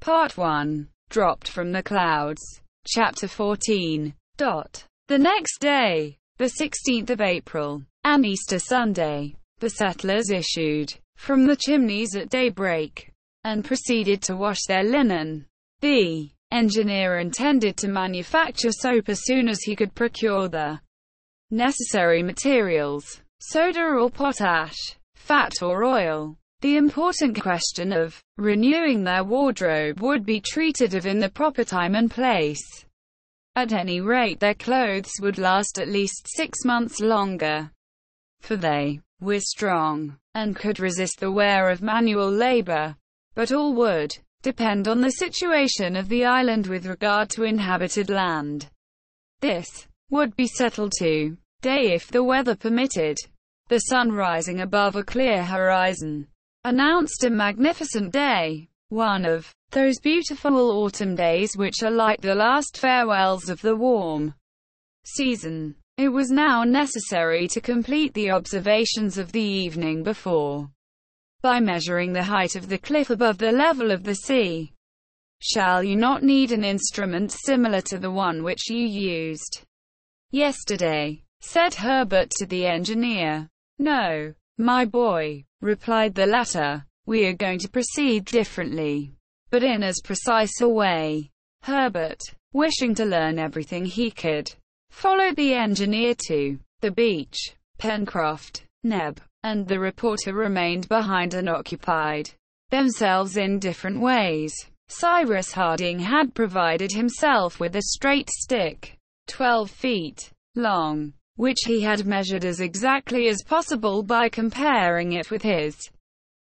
Part 1. Dropped from the Clouds. Chapter 14. Dot. The next day, the 16th of April, an Easter Sunday, the settlers issued from the chimneys at daybreak and proceeded to wash their linen. The engineer intended to manufacture soap as soon as he could procure the necessary materials soda or potash, fat or oil. The important question of renewing their wardrobe would be treated of in the proper time and place. At any rate their clothes would last at least six months longer, for they were strong, and could resist the wear of manual labor. But all would depend on the situation of the island with regard to inhabited land. This would be settled to day if the weather permitted. The sun rising above a clear horizon announced a magnificent day, one of those beautiful autumn days which are like the last farewells of the warm season. It was now necessary to complete the observations of the evening before by measuring the height of the cliff above the level of the sea. Shall you not need an instrument similar to the one which you used yesterday? said Herbert to the engineer. No, my boy, replied the latter. We are going to proceed differently, but in as precise a way. Herbert, wishing to learn everything he could, followed the engineer to the beach. Pencroft, Neb, and the reporter remained behind and occupied themselves in different ways. Cyrus Harding had provided himself with a straight stick, 12 feet long, which he had measured as exactly as possible by comparing it with his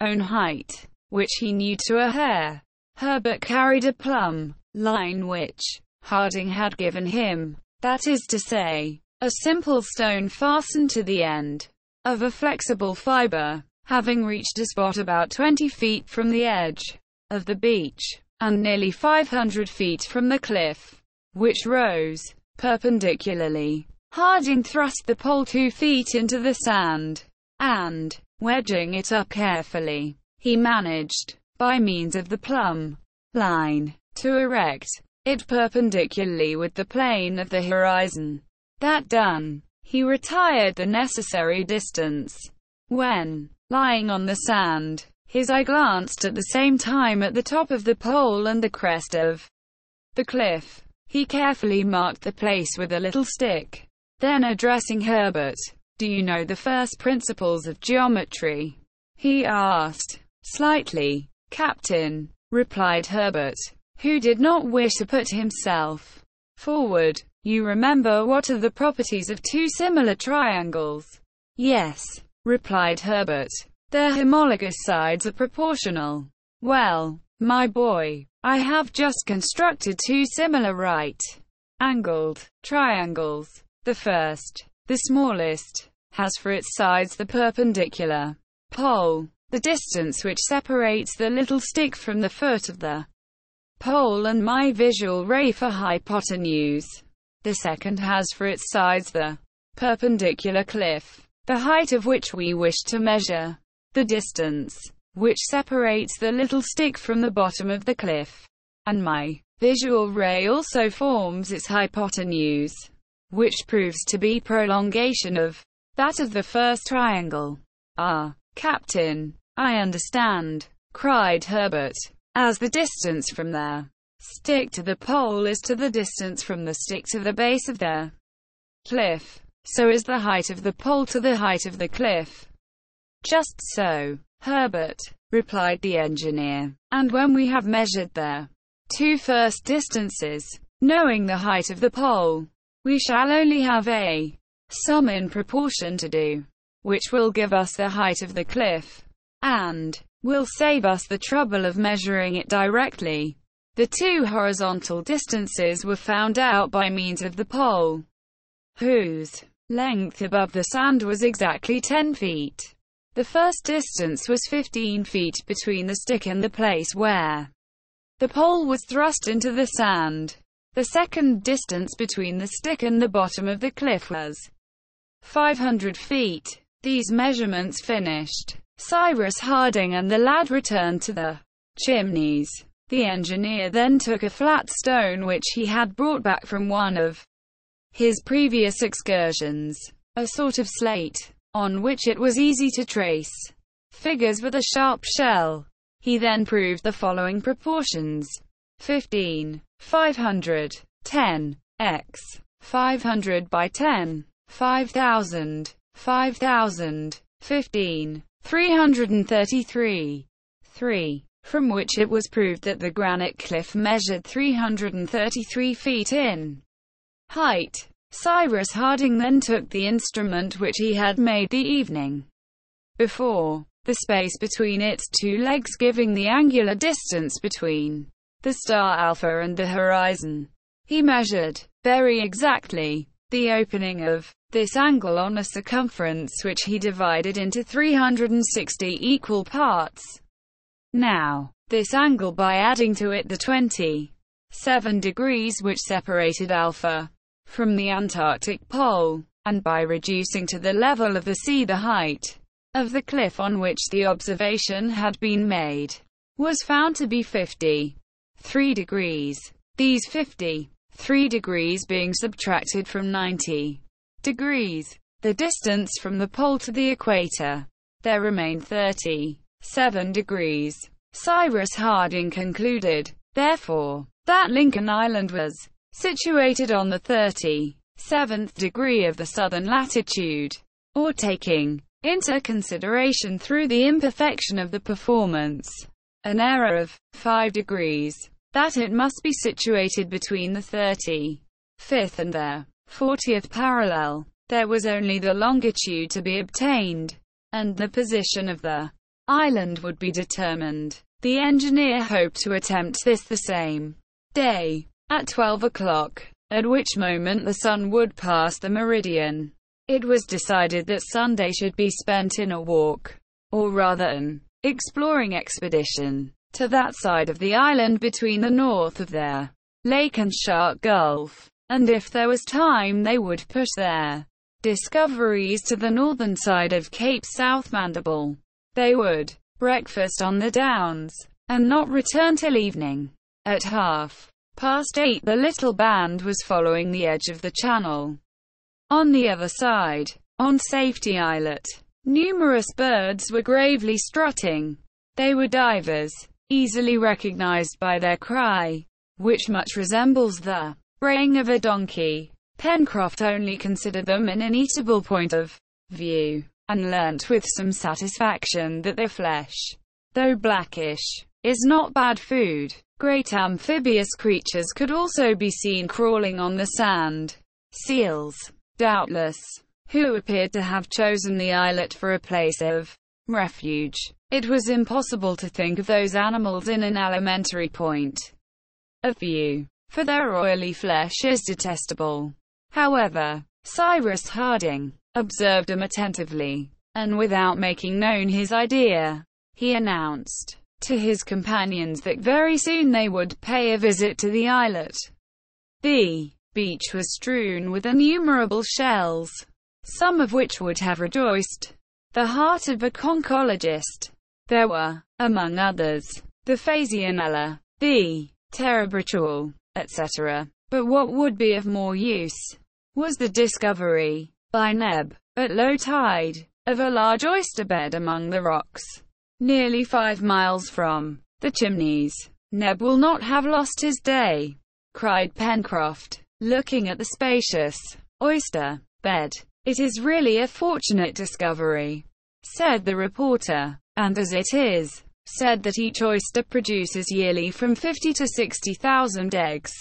own height, which he knew to a hair. Herbert carried a plumb line which Harding had given him, that is to say, a simple stone fastened to the end of a flexible fiber, having reached a spot about 20 feet from the edge of the beach, and nearly 500 feet from the cliff, which rose perpendicularly. Harding thrust the pole two feet into the sand, and, wedging it up carefully, he managed, by means of the plumb line, to erect it perpendicularly with the plane of the horizon. That done, he retired the necessary distance. When, lying on the sand, his eye glanced at the same time at the top of the pole and the crest of the cliff. He carefully marked the place with a little stick. Then addressing Herbert, do you know the first principles of geometry? He asked. Slightly, Captain, replied Herbert, who did not wish to put himself forward. You remember what are the properties of two similar triangles? Yes, replied Herbert. Their homologous sides are proportional. Well, my boy, I have just constructed two similar right-angled triangles. The first, the smallest, has for its sides the perpendicular pole, the distance which separates the little stick from the foot of the pole and my visual ray for hypotenuse. The second has for its sides the perpendicular cliff, the height of which we wish to measure, the distance which separates the little stick from the bottom of the cliff, and my visual ray also forms its hypotenuse, which proves to be prolongation of that of the first triangle. Ah, Captain, I understand, cried Herbert, as the distance from the stick to the pole is to the distance from the stick to the base of the cliff, so is the height of the pole to the height of the cliff. Just so, Herbert, replied the engineer, and when we have measured the two first distances, knowing the height of the pole, we shall only have a sum in proportion to do, which will give us the height of the cliff, and will save us the trouble of measuring it directly. The two horizontal distances were found out by means of the pole, whose length above the sand was exactly 10 feet. The first distance was 15 feet between the stick and the place where the pole was thrust into the sand. The second distance between the stick and the bottom of the cliff was 500 feet. These measurements finished. Cyrus Harding and the lad returned to the chimneys. The engineer then took a flat stone which he had brought back from one of his previous excursions, a sort of slate, on which it was easy to trace figures with a sharp shell. He then proved the following proportions. 15, 500, 10, x, 500 by 10, 5000, 5000, 15, 333, 3, from which it was proved that the granite cliff measured 333 feet in height. Cyrus Harding then took the instrument which he had made the evening before, the space between its two legs giving the angular distance between the star Alpha and the horizon. He measured, very exactly, the opening of this angle on a circumference which he divided into 360 equal parts. Now, this angle by adding to it the 27 degrees which separated Alpha from the Antarctic pole, and by reducing to the level of the sea the height of the cliff on which the observation had been made, was found to be 53 degrees. These 53 degrees being subtracted from 90 degrees, the distance from the pole to the equator, there remained 37 degrees. Cyrus Harding concluded, therefore, that Lincoln Island was situated on the 37th degree of the southern latitude, or taking into consideration through the imperfection of the performance, an error of 5 degrees, that it must be situated between the 35th and the 40th parallel. There was only the longitude to be obtained, and the position of the island would be determined. The engineer hoped to attempt this the same day at 12 o'clock, at which moment the sun would pass the meridian. It was decided that Sunday should be spent in a walk, or rather an exploring expedition, to that side of the island between the north of their lake and Shark Gulf, and if there was time they would push their discoveries to the northern side of Cape South Mandible. They would breakfast on the downs, and not return till evening. At half past eight the little band was following the edge of the channel. On the other side, on Safety Islet, numerous birds were gravely strutting. They were divers, easily recognized by their cry, which much resembles the braying of a donkey. Pencroft only considered them in an eatable point of view, and learnt with some satisfaction that their flesh, though blackish, is not bad food. Great amphibious creatures could also be seen crawling on the sand. Seals, doubtless, who appeared to have chosen the islet for a place of refuge. It was impossible to think of those animals in an alimentary point of view, for their oily flesh is detestable. However, Cyrus Harding observed them attentively, and without making known his idea, he announced to his companions that very soon they would pay a visit to the islet. The beach was strewn with innumerable shells, some of which would have rejoiced the heart of a conchologist. There were, among others, the Phasianella, the Terebratule, etc. But what would be of more use was the discovery, by Neb, at low tide, of a large oyster bed among the rocks nearly five miles from the chimneys. Neb will not have lost his day, cried Pencroft, looking at the spacious oyster bed. It is really a fortunate discovery, said the reporter, and as it is, said that each oyster produces yearly from 50 to 60,000 eggs.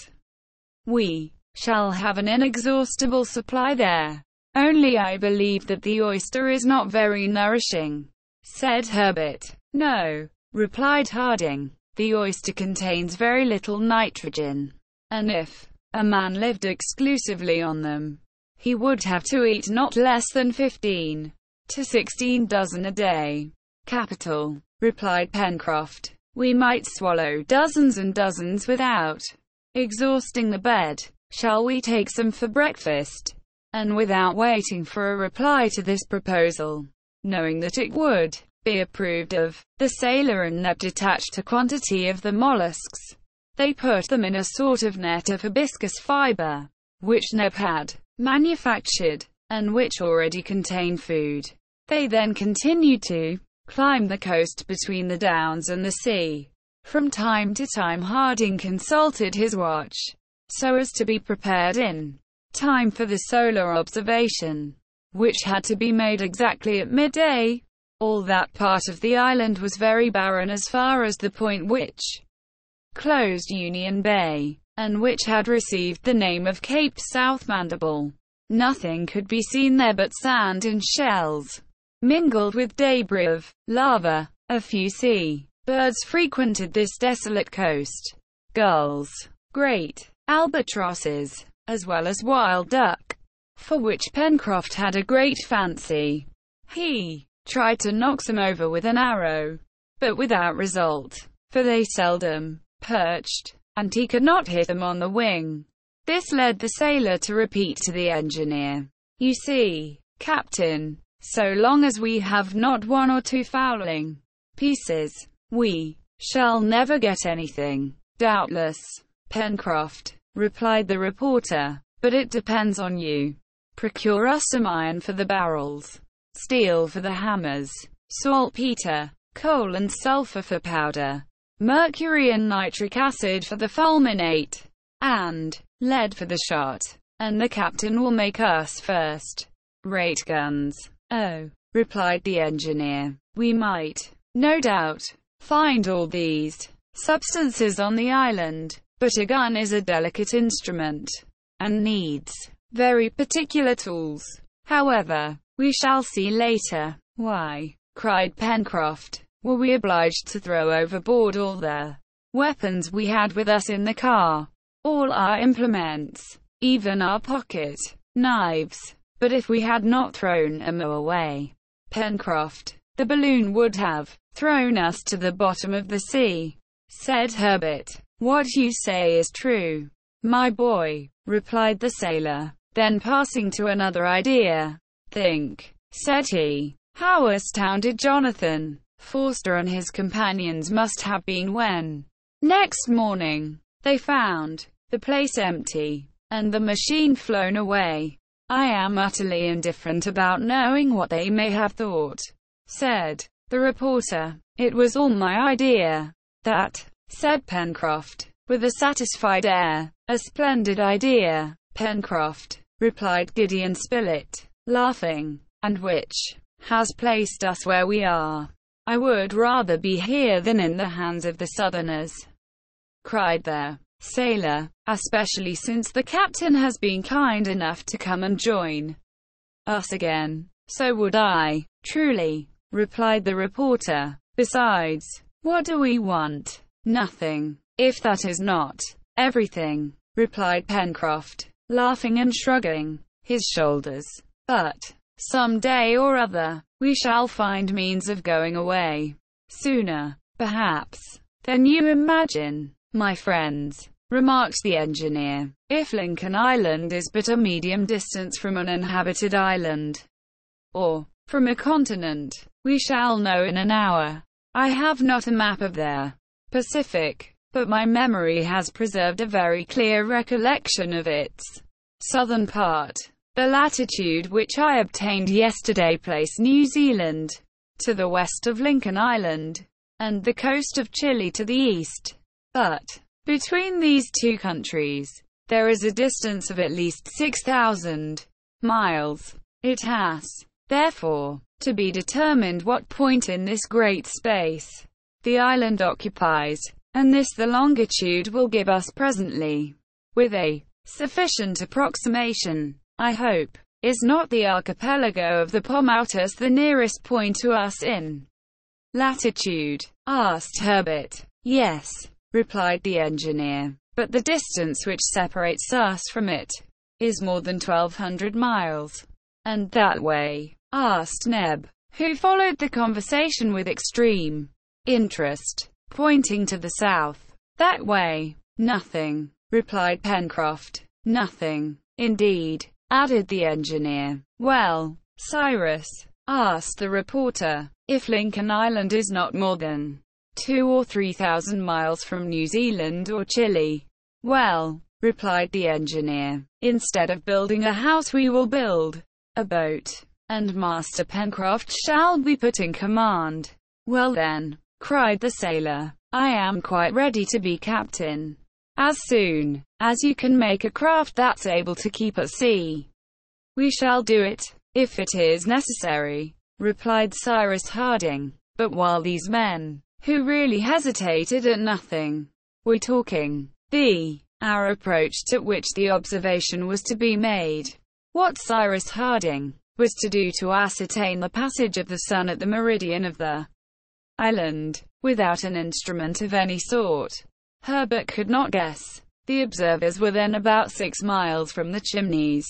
We shall have an inexhaustible supply there. Only I believe that the oyster is not very nourishing said Herbert. No, replied Harding. The oyster contains very little nitrogen, and if a man lived exclusively on them, he would have to eat not less than 15 to 16 dozen a day. Capital, replied Pencroft. We might swallow dozens and dozens without exhausting the bed. Shall we take some for breakfast? And without waiting for a reply to this proposal, knowing that it would be approved of. The sailor and Neb detached a quantity of the mollusks. They put them in a sort of net of hibiscus fiber, which Neb had manufactured, and which already contained food. They then continued to climb the coast between the downs and the sea. From time to time Harding consulted his watch, so as to be prepared in time for the solar observation, which had to be made exactly at midday. All that part of the island was very barren as far as the point which closed Union Bay, and which had received the name of Cape South Mandible. Nothing could be seen there but sand and shells, mingled with debris of lava. A few sea birds frequented this desolate coast. Gulls, great albatrosses, as well as wild duck, for which Pencroft had a great fancy. He tried to knock them over with an arrow, but without result, for they seldom perched, and he could not hit them on the wing. This led the sailor to repeat to the engineer, You see, Captain, so long as we have not one or two fowling pieces, we shall never get anything. Doubtless, Pencroft, replied the reporter, but it depends on you. Procure us some iron for the barrels, steel for the hammers, saltpeter, coal and sulfur for powder, mercury and nitric acid for the fulminate, and lead for the shot, and the captain will make us first rate guns. Oh, replied the engineer, we might, no doubt, find all these substances on the island, but a gun is a delicate instrument, and needs very particular tools. However, we shall see later. Why, cried Pencroft, were we obliged to throw overboard all the weapons we had with us in the car? All our implements, even our pocket knives. But if we had not thrown them away, Pencroft, the balloon would have thrown us to the bottom of the sea, said Herbert. What you say is true, my boy, replied the sailor. Then passing to another idea, think, said he, how astounded Jonathan Forster and his companions must have been when, next morning, they found the place empty, and the machine flown away. I am utterly indifferent about knowing what they may have thought, said the reporter. It was all my idea. That, said Pencroft, with a satisfied air. A splendid idea, Pencroft, replied Gideon Spilett, laughing, and which has placed us where we are. I would rather be here than in the hands of the Southerners, cried the sailor, especially since the captain has been kind enough to come and join us again. So would I, truly, replied the reporter. Besides, what do we want? Nothing. If that is not everything, replied Pencroft, laughing and shrugging his shoulders. But, some day or other, we shall find means of going away. Sooner, perhaps, than you imagine. My friends, remarked the engineer, if Lincoln Island is but a medium distance from an inhabited island, or from a continent, we shall know in an hour. I have not a map of their Pacific, but my memory has preserved a very clear recollection of its southern part. The latitude which I obtained yesterday placed New Zealand to the west of Lincoln Island, and the coast of Chile to the east. But, between these two countries, there is a distance of at least 6,000 miles. It has, therefore, to be determined what point in this great space the island occupies, and this the longitude will give us presently. With a sufficient approximation, I hope, is not the archipelago of the Paumotus the nearest point to us in latitude? asked Herbert. Yes, replied the engineer, but the distance which separates us from it is more than 1200 miles. And that way? asked Neb, who followed the conversation with extreme interest, pointing to the south. That way? Nothing, replied Pencroft. Nothing, indeed, added the engineer. Well, Cyrus, asked the reporter, If Lincoln Island is not more than two or three thousand miles from New Zealand or Chile. Well, replied the engineer, instead of building a house we will build a boat, and Master Pencroft shall be put in command. Well then, cried the sailor, I am quite ready to be captain. As soon as you can make a craft that's able to keep at sea, we shall do it, if it is necessary, replied Cyrus Harding. But while these men, who really hesitated at nothing, were talking, the hour approached at which the observation was to be made. What Cyrus Harding was to do to ascertain the passage of the sun at the meridian of the island, without an instrument of any sort. Herbert could not guess. The observers were then about six miles from the chimneys,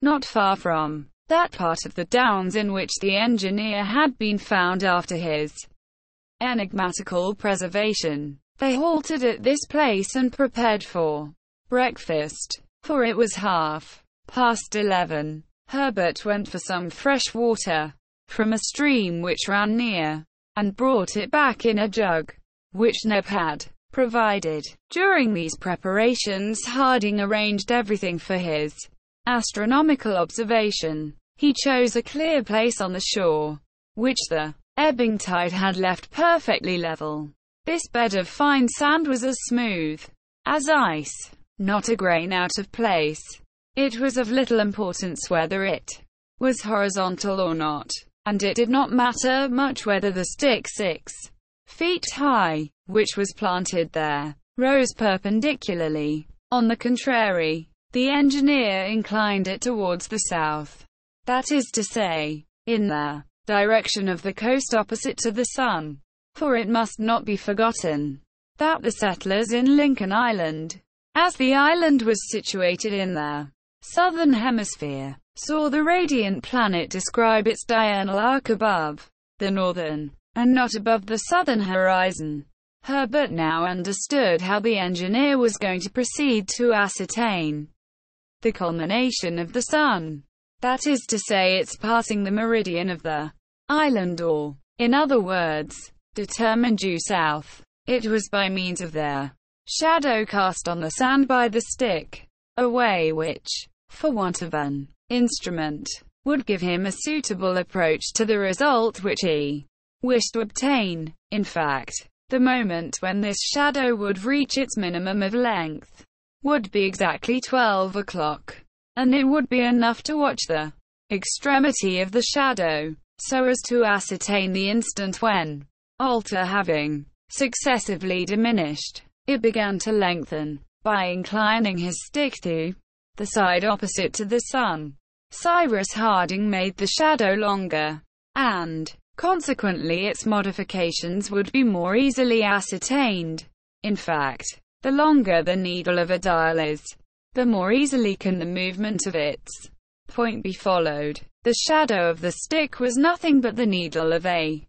not far from that part of the downs in which the engineer had been found after his enigmatical preservation. They halted at this place and prepared for breakfast, for it was half past eleven. Herbert went for some fresh water from a stream which ran near, and brought it back in a jug, which Neb had provided. During these preparations Harding arranged everything for his astronomical observation. He chose a clear place on the shore, which the ebbing tide had left perfectly level. This bed of fine sand was as smooth as ice, not a grain out of place. It was of little importance whether it was horizontal or not, and it did not matter much whether the stick six feet high, which was planted there, rose perpendicularly. On the contrary, the engineer inclined it towards the south. That is to say, in the direction of the coast opposite to the sun. For it must not be forgotten that the settlers in Lincoln Island, as the island was situated in the southern hemisphere, saw the radiant planet describe its diurnal arc above the northern, and not above the southern horizon. Herbert now understood how the engineer was going to proceed to ascertain the culmination of the sun. That is to say its passing the meridian of the island or, in other words, determine due south. It was by means of their shadow cast on the sand by the stick, a way which, for want of an instrument, would give him a suitable approach to the result which he wished to obtain. In fact, the moment when this shadow would reach its minimum of length would be exactly 12 o'clock, and it would be enough to watch the extremity of the shadow, so as to ascertain the instant when, alter having successively diminished, it began to lengthen. By inclining his stick to the side opposite to the sun, Cyrus Harding made the shadow longer, and, consequently its modifications would be more easily ascertained. In fact, the longer the needle of a dial is, the more easily can the movement of its point be followed. The shadow of the stick was nothing but the needle of a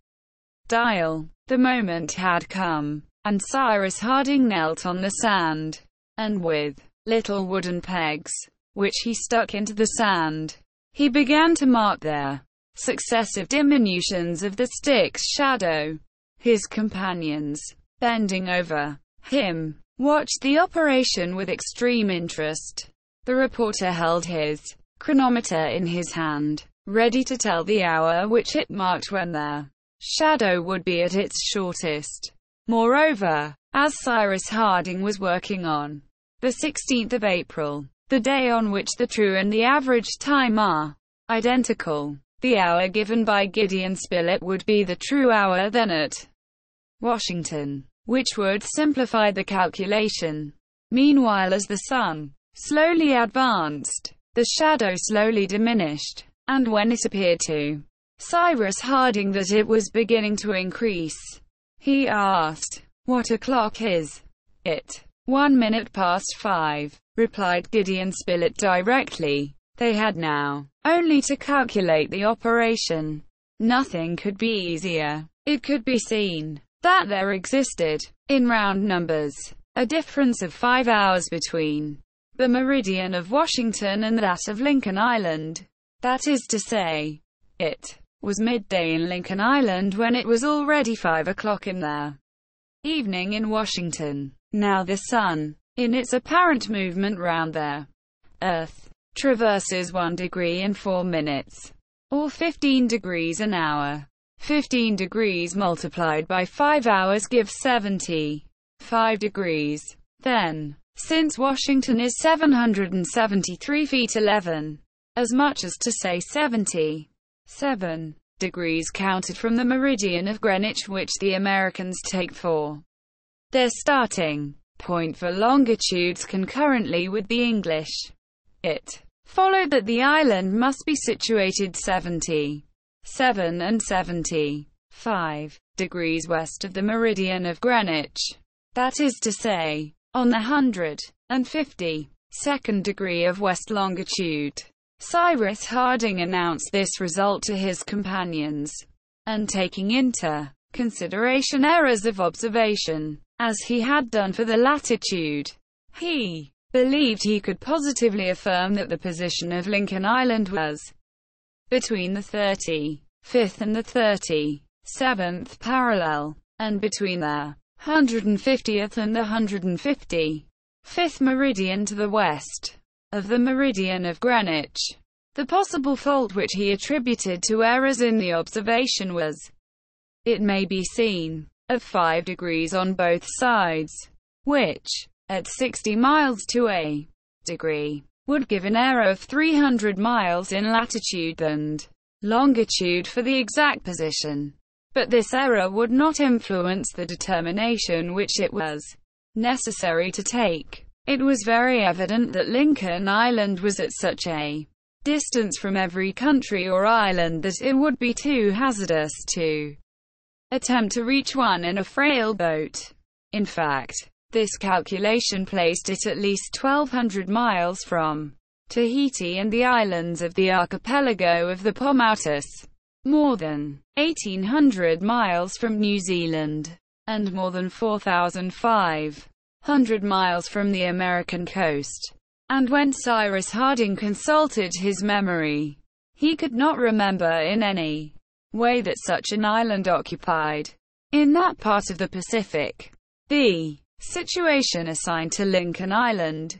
dial. The moment had come, and Cyrus Harding knelt on the sand, and with little wooden pegs, which he stuck into the sand, he began to mark their successive diminutions of the stick's shadow. His companions, bending over him, watched the operation with extreme interest. The reporter held his chronometer in his hand, ready to tell the hour which it marked when their shadow would be at its shortest. Moreover, as Cyrus Harding was working on the 16th of April, the day on which the true and the average time are identical, the hour given by Gideon Spilett would be the true hour then at Washington which would simplify the calculation. Meanwhile as the sun slowly advanced, the shadow slowly diminished, and when it appeared to Cyrus Harding that it was beginning to increase, he asked, What o'clock is it? One minute past five, replied Gideon Spilett directly. They had now only to calculate the operation. Nothing could be easier. It could be seen that there existed, in round numbers, a difference of five hours between the meridian of Washington and that of Lincoln Island. That is to say, it was midday in Lincoln Island when it was already 5 o'clock in the evening in Washington. Now the sun, in its apparent movement round the Earth, traverses 1 degree in 4 minutes, or 15 degrees an hour. 15 degrees multiplied by 5 hours gives 75 degrees. Then, since Washington is 773 feet 11, as much as to say 77 degrees counted from the meridian of Greenwich which the Americans take for their starting point for longitudes concurrently with the English. It followed that the island must be situated 70 7 and 75 degrees west of the meridian of Greenwich. That is to say, on the 150 second degree of west longitude. Cyrus Harding announced this result to his companions, and taking into consideration errors of observation, as he had done for the latitude, he believed he could positively affirm that the position of Lincoln Island was between the 35th and the 37th parallel, and between the 150th and the 155th meridian to the west of the meridian of Greenwich. The possible fault which he attributed to errors in the observation was, it may be seen, of 5 degrees on both sides, which, at 60 miles to a degree, would give an error of 300 miles in latitude and longitude for the exact position. But this error would not influence the determination which it was necessary to take. It was very evident that Lincoln Island was at such a distance from every country or island that it would be too hazardous to attempt to reach one in a frail boat. In fact, this calculation placed it at least 1,200 miles from Tahiti and the islands of the archipelago of the Paumotus, more than 1,800 miles from New Zealand, and more than 4,500 miles from the American coast. And when Cyrus Harding consulted his memory, he could not remember in any way that such an island occupied in that part of the Pacific. The situation assigned to Lincoln Island